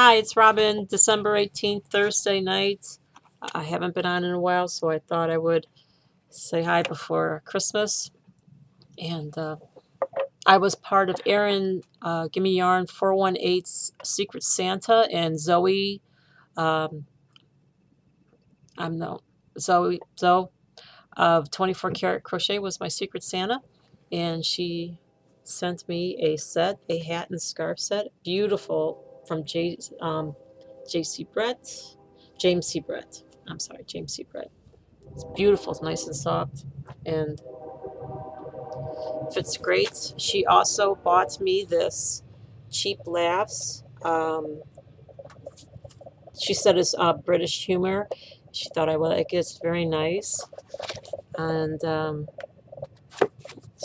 Hi, it's Robin. December 18th, Thursday night. I haven't been on in a while, so I thought I would say hi before Christmas. And uh, I was part of Aaron uh, Gimme Yarn 418's Secret Santa, and Zoe, um, I'm no, Zoe, Zoe of 24 Karat Crochet was my Secret Santa, and she sent me a set, a hat and scarf set. Beautiful from J, um, J.C. Brett, James C. Brett. I'm sorry, James C. Brett. It's beautiful. It's nice and soft and fits great. She also bought me this cheap laughs. Um, she said it's uh, British humor. She thought I would like it. It's very nice. And um,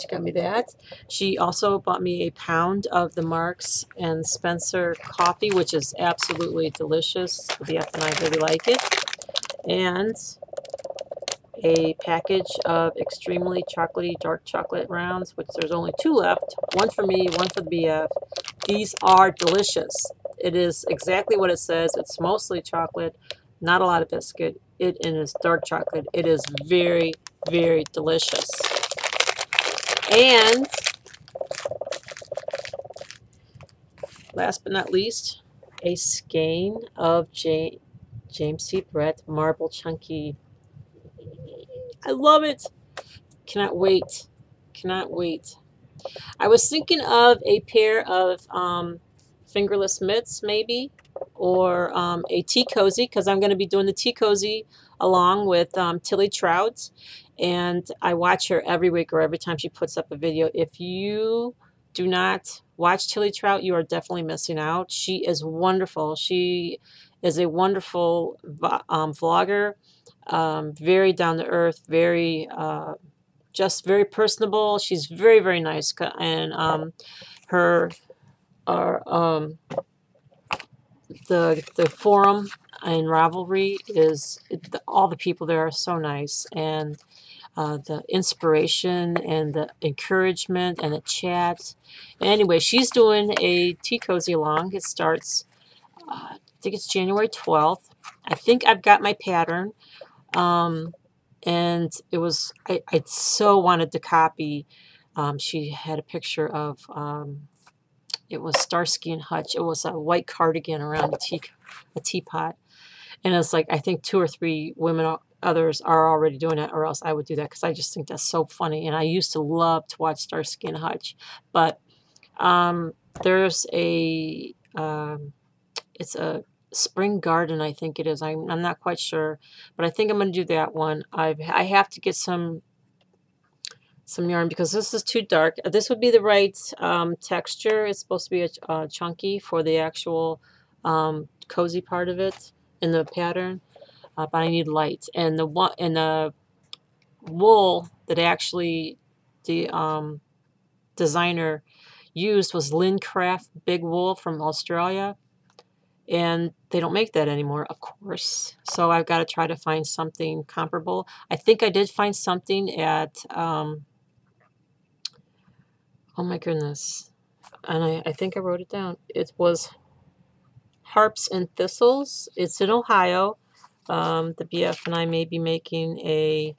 she got me that. She also bought me a pound of the Marks and Spencer coffee, which is absolutely delicious. The F and I really like it. And a package of extremely chocolatey dark chocolate rounds, which there's only two left. One for me, one for the BF. These are delicious. It is exactly what it says. It's mostly chocolate, not a lot of biscuit. It it's dark chocolate. It is very, very delicious. And last but not least, a skein of J James C. Brett Marble Chunky. I love it. Cannot wait. Cannot wait. I was thinking of a pair of um, fingerless mitts, maybe, or um, a tea cozy, because I'm going to be doing the tea cozy along with um, Tilly Trout and I watch her every week or every time she puts up a video. If you do not watch Tilly Trout, you are definitely missing out. She is wonderful. She is a wonderful um, vlogger, um, very down to earth, very uh, just very personable. She's very very nice, and um, her um, the the forum and Ravelry is all the people there are so nice and uh, the inspiration and the encouragement and the chat. Anyway, she's doing a tea cozy along. It starts, uh, I think it's January 12th. I think I've got my pattern. Um, and it was, I, I so wanted to copy. Um, she had a picture of, um, it was Starsky and Hutch. It was a white cardigan around a, tea, a teapot. And it's like, I think two or three women others are already doing it, or else I would do that because I just think that's so funny. And I used to love to watch Starsky and Hutch, but um, there's a um, it's a spring garden I think it is. I'm, I'm not quite sure, but I think I'm going to do that one. I've, I have to get some some yarn because this is too dark. This would be the right um, texture. It's supposed to be a, uh, chunky for the actual um, cozy part of it in the pattern uh, but I need light. And the and the wool that actually the um, designer used was Lincraft Big Wool from Australia. And they don't make that anymore, of course. So I've got to try to find something comparable. I think I did find something at, um, oh my goodness. And I, I think I wrote it down. It was Harps and Thistles. It's in Ohio. Um, the BF and I may be making a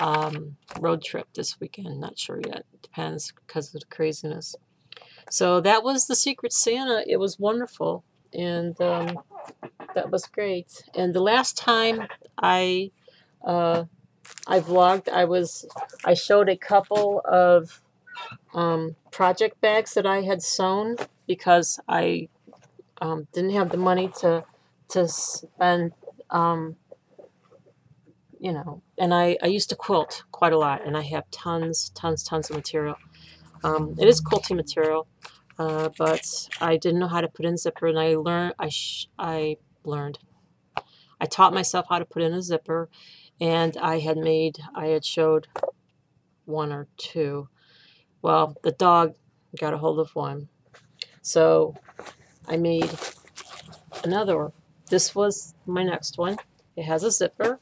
um, road trip this weekend. Not sure yet. Depends because of the craziness. So that was the Secret Santa. It was wonderful. And um, that was great. And the last time I uh, I vlogged, I was I showed a couple of um, project bags that I had sewn because I um, didn't have the money to to spend um, you know, and I, I used to quilt quite a lot, and I have tons, tons, tons of material. Um, it is quilting material, uh, but I didn't know how to put in zipper, and I learned, I, I learned. I taught myself how to put in a zipper, and I had made, I had showed one or two. Well, the dog got a hold of one. So I made another this was my next one. It has a zipper.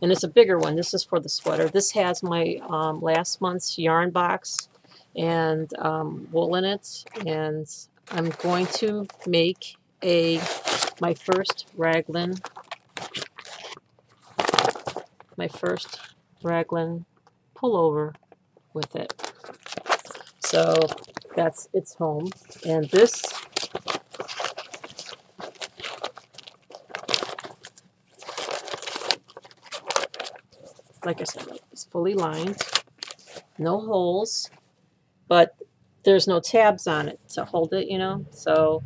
And it's a bigger one. This is for the sweater. This has my um, last month's yarn box and um, wool in it. And I'm going to make a my first raglan my first raglan pullover with it. So that's its home. And this like I said, it's fully lined, no holes, but there's no tabs on it to hold it, you know. So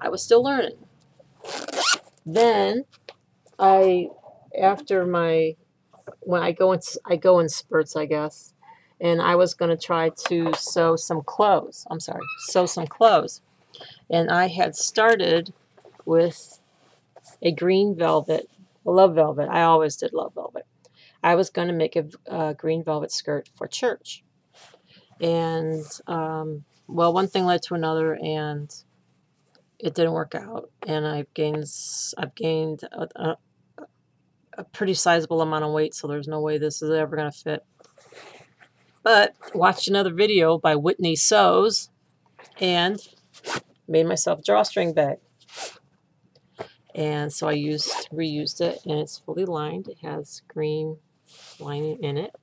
I was still learning. Then I, after my, when I go in, I go in spurts, I guess, and I was going to try to sew some clothes. I'm sorry, sew some clothes, and I had started with a green velvet. Love velvet. I always did love velvet. I was going to make a, a, green velvet skirt for church. And, um, well, one thing led to another, and it didn't work out. And I've gained, I've gained a, a, a pretty sizable amount of weight, so there's no way this is ever going to fit. But watched another video by Whitney Sews and made myself a drawstring bag. And so I used reused it, and it's fully lined. It has green lining in it.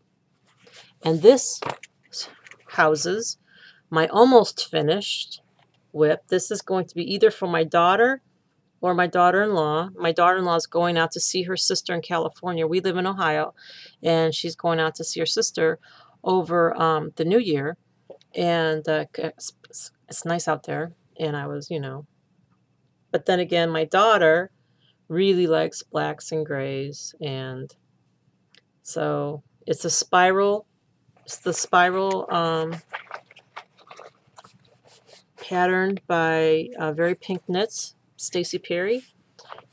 And this houses my almost finished whip. This is going to be either for my daughter or my daughter-in-law. My daughter-in-law is going out to see her sister in California. We live in Ohio, and she's going out to see her sister over um, the new year. And uh, it's, it's nice out there. And I was, you know. But then again, my daughter really likes blacks and grays and so it's a spiral. It's the spiral um, pattern by uh, Very Pink Knits, Staci Perry.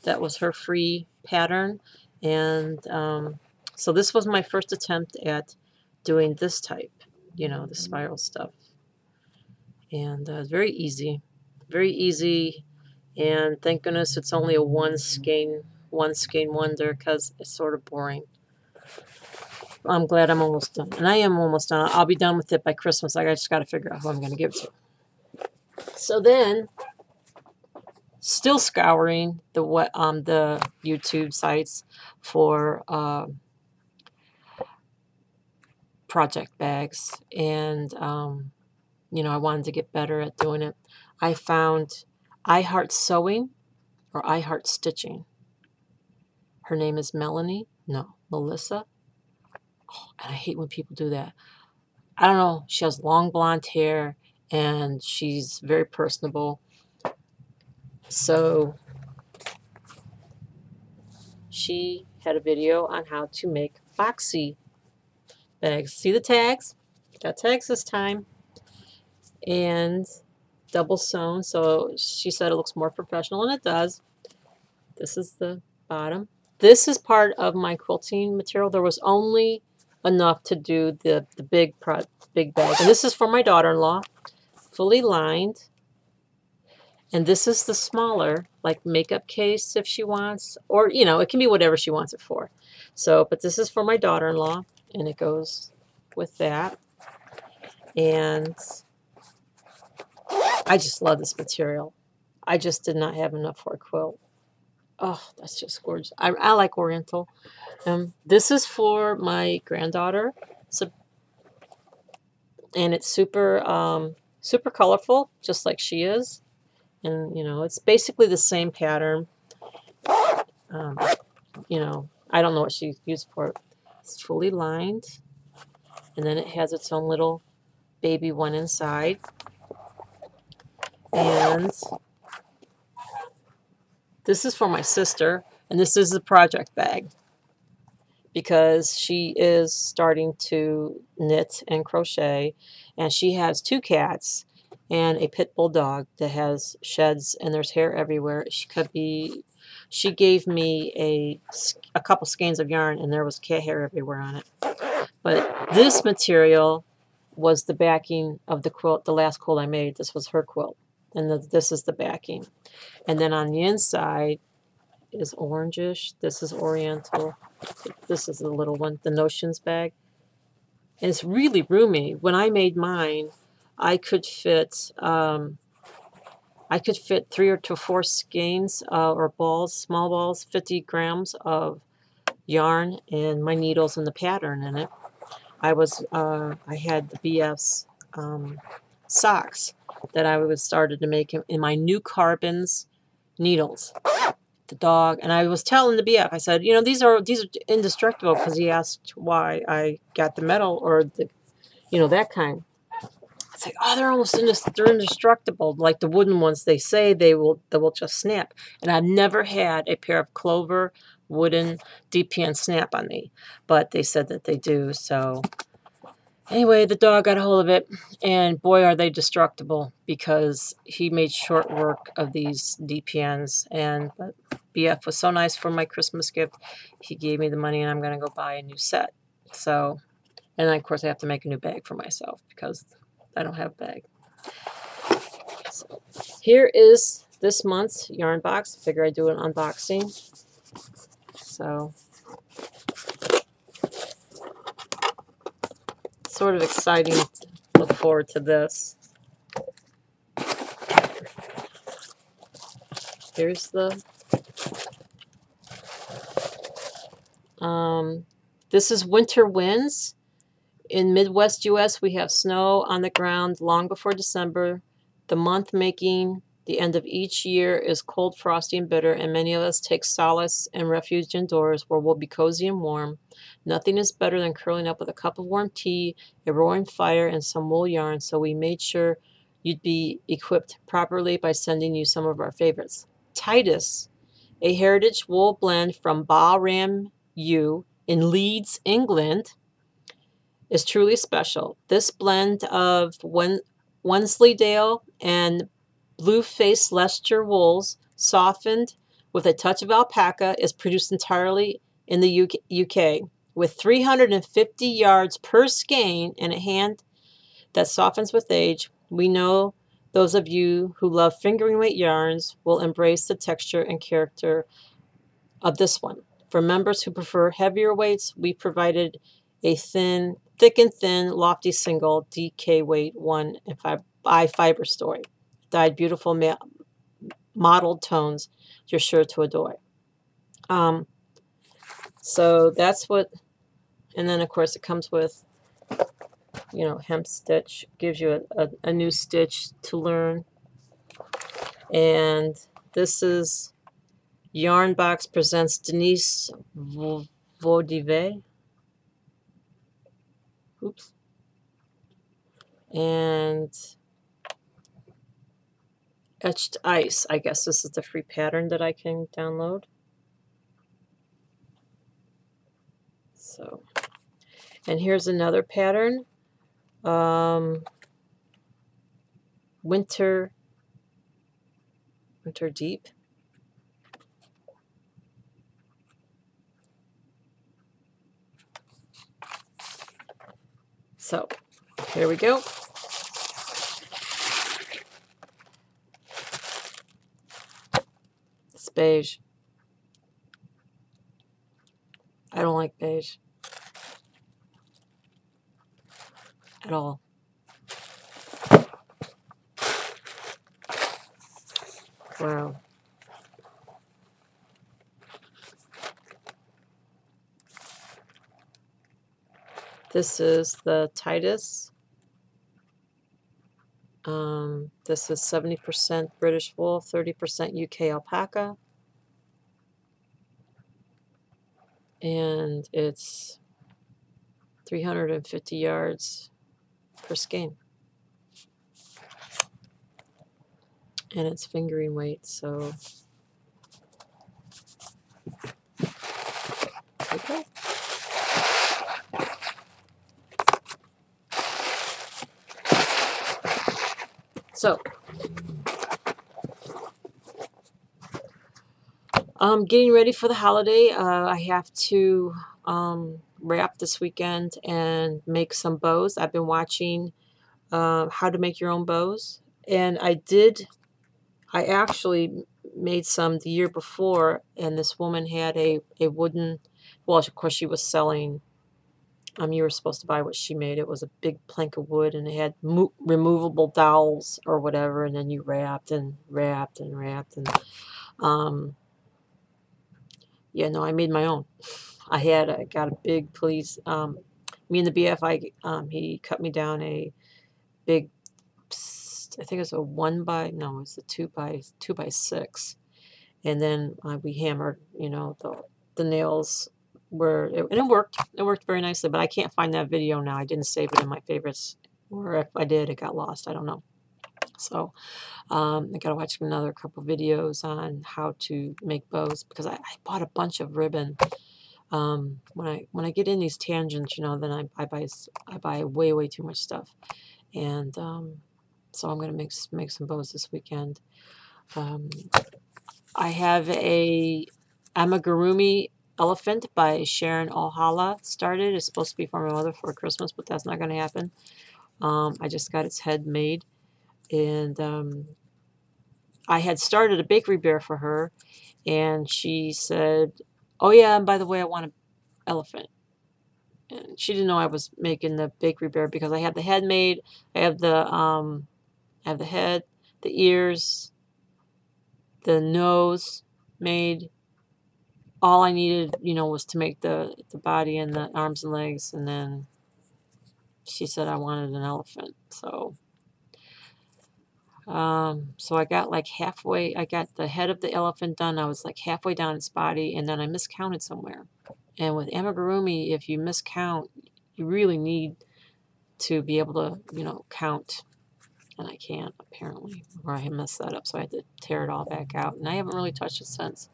That was her free pattern. And um, so this was my first attempt at doing this type, you know, the spiral stuff. And uh, very easy. Very easy. And thank goodness it's only a one skein, one skein wonder because it's sort of boring. I'm glad I'm almost done. And I am almost done. I'll be done with it by Christmas. I just got to figure out who I'm going to give it to. So then, still scouring the what um the YouTube sites for uh, project bags, and um, you know I wanted to get better at doing it. I found I Heart Sewing or I Heart Stitching. Her name is Melanie. No, Melissa and I hate when people do that. I don't know. She has long blonde hair and she's very personable. So she had a video on how to make boxy bags. See the tags? Got tags this time. And double sewn. So she said it looks more professional, and it does. This is the bottom. This is part of my quilting material. There was only enough to do the, the big big bag. And this is for my daughter-in-law, fully lined. And this is the smaller, like makeup case if she wants, or, you know, it can be whatever she wants it for. So, but this is for my daughter-in-law, and it goes with that. And I just love this material. I just did not have enough for a quilt. Oh, that's just gorgeous. I, I like Oriental. Um, this is for my granddaughter. So, and it's super, um, super colorful, just like she is. And, you know, it's basically the same pattern. Um, you know, I don't know what she used for it. It's fully lined. And then it has its own little baby one inside. And this is for my sister. And this is the project bag. Because she is starting to knit and crochet and she has two cats and a pit bull dog that has sheds and there's hair everywhere. She could be she gave me a, a couple skeins of yarn and there was cat hair everywhere on it. But this material was the backing of the quilt the last quilt I made. This was her quilt and the, this is the backing and then on the inside is orangish. This is oriental. This is the little one, the Notions bag. And it's really roomy. When I made mine, I could fit um, I could fit three or to four skeins uh, or balls, small balls, 50 grams of yarn and my needles and the pattern in it. I was uh, I had the BF's um, socks that I was started to make in my new Karbonz needles. The dog and I was telling the BF, I said, you know, these are these are indestructible because he asked why I got the metal or the, you know, that kind. It's like, oh, they're almost indest- they're indestructible. Like the wooden ones, they say they will they will just snap. And I've never had a pair of clover wooden DPN snap on me, but they said that they do. So anyway, the dog got a hold of it, and boy, are they destructible because he made short work of these DPNs. And BF was so nice for my Christmas gift. He gave me the money, and I'm going to go buy a new set. So, and then of course, I have to make a new bag for myself because I don't have a bag. So here is this month's yarn box. I figure I'd do an unboxing. So sort of exciting look forward to this. Here's the um, this is winter winds. In Midwest US, we have snow on the ground long before December. The month making the end of each year is cold, frosty, and bitter, and many of us take solace and refuge indoors where we'll be cozy and warm. Nothing is better than curling up with a cup of warm tea, a roaring fire, and some wool yarn, so we made sure you'd be equipped properly by sending you some of our favorites. Titus, a heritage wool blend from Bahram U in Leeds, England is truly special. This blend of Wensleydale and blue-faced Leicester wools, softened with a touch of alpaca, is produced entirely in the UK. With 350 yards per skein and a hand that softens with age, we know those of you who love fingering weight yarns will embrace the texture and character of this one. For members who prefer heavier weights, we provided a thin thick and thin, lofty single DK weight one and five by Fiber Story. Dyed beautiful ma- mottled tones you're sure to adore. Um, so that's what, and then of course it comes with, you know, hemp stitch, gives you a, a, a new stitch to learn. And this is Yarn Box presents Denise Vaudivet Oops. And etched ice. I guess this is the free pattern that I can download. So, and here's another pattern. Um, winter, winter deep. So here we go. It's beige. I don't like beige at all. Wow. This is the Titus. Um, this is 70% British wool, 30% UK alpaca. And it's 350 yards per skein. And it's fingering weight, so So, I'm getting ready for the holiday. Uh, I have to um, wrap this weekend and make some bows. I've been watching uh, how to make your own bows, and I did. I actually made some the year before, and this woman had a a wooden. Well, of course, she was selling um, you were supposed to buy what she made. It was a big plank of wood and it had mo- removable dowels or whatever, and then you wrapped and wrapped and wrapped and um, yeah, no, I made my own. I had I got a big police. Um, me and the BF, I um, he cut me down a big. I think it was a one by no, it's a two by two by six, and then uh, we hammered. You know the the nails were it, and it worked. It worked very nicely. But I can't find that video now. I didn't save it in my favorites, or if I did, it got lost. I don't know. So um, I got to watch another couple videos on how to make bows because I, I bought a bunch of ribbon. Um, when I when I get in these tangents, you know, then I, I buy I buy way way too much stuff, and um, so I'm gonna make make some bows this weekend. Um, I have a amigurumi elephant by Sharon Ojala started. It's supposed to be for my mother for Christmas, but that's not going to happen. Um, I just got its head made and um, I had started a bakery bear for her, and she said, "Oh yeah, and by the way, I want an elephant." And she didn't know I was making the bakery bear because I have the head made. I have the um, I have the head, the ears, the nose made. All I needed, you know, was to make the the body and the arms and legs, and then she said I wanted an elephant, so. Um, so I got like halfway, I got the head of the elephant done. I was like halfway down its body and then I miscounted somewhere. And with amigurumi, if you miscount, you really need to be able to, you know, count. And I can't, apparently, or I messed that up. So I had to tear it all back out. And I haven't really touched it since.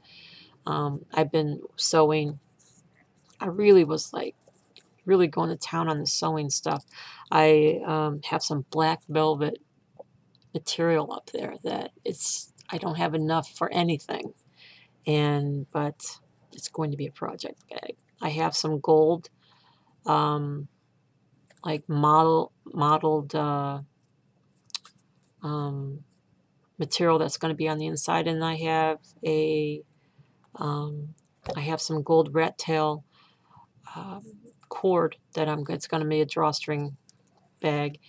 Um, I've been sewing. I really was like, really going to town on the sewing stuff. I um, have some black velvet material up there that it's I don't have enough for anything. And but it's going to be a project bag. I have some gold um, like model modeled uh, um, material that's going to be on the inside and I have a um, I have some gold rat tail um, cord that I'm it's going to be a drawstring bag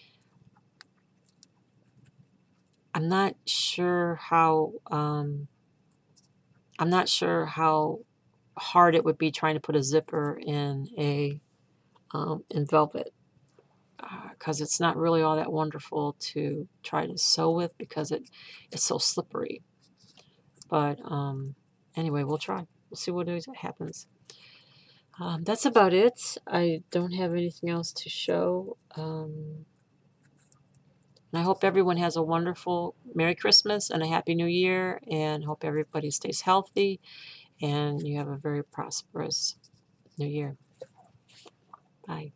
I'm not sure how um, I'm not sure how hard it would be trying to put a zipper in a um, in velvet because uh, it's not really all that wonderful to try to sew with because it it's so slippery. But um, anyway, we'll try. We'll see what happens. Um, that's about it. I don't have anything else to show. Um, and I hope everyone has a wonderful Merry Christmas and a Happy New Year, and hope everybody stays healthy and you have a very prosperous New Year. Bye.